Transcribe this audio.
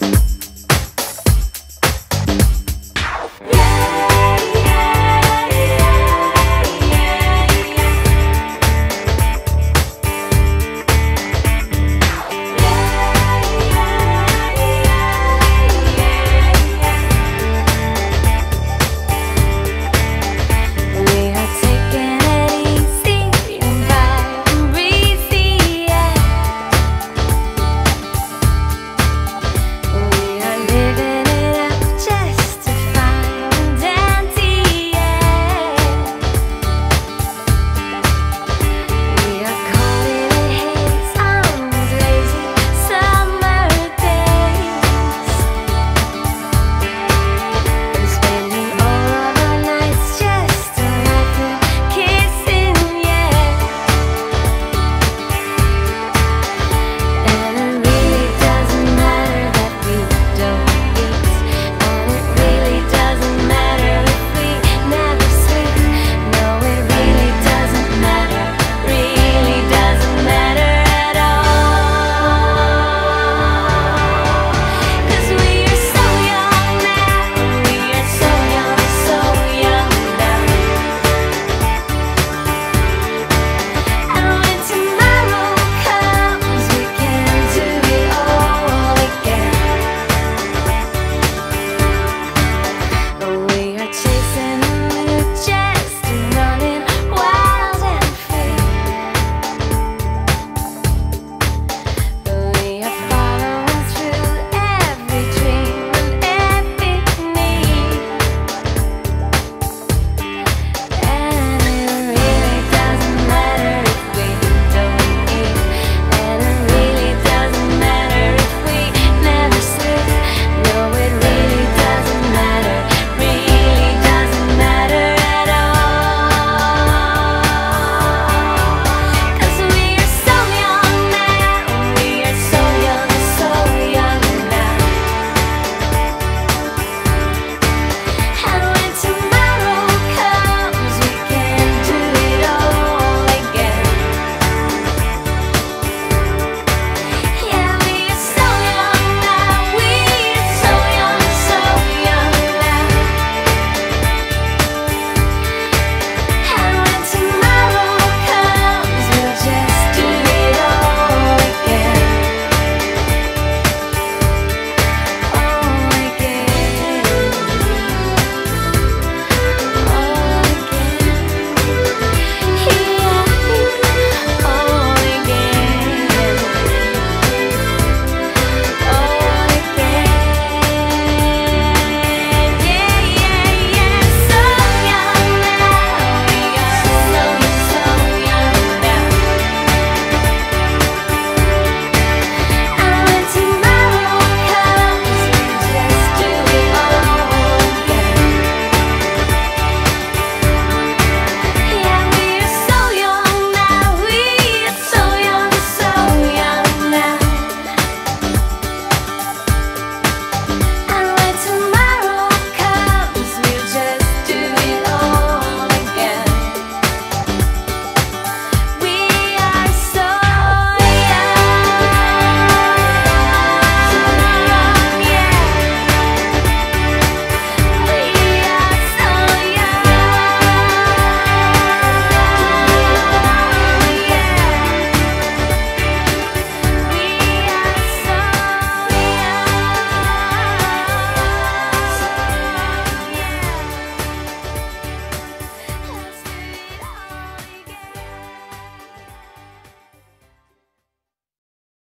Bye.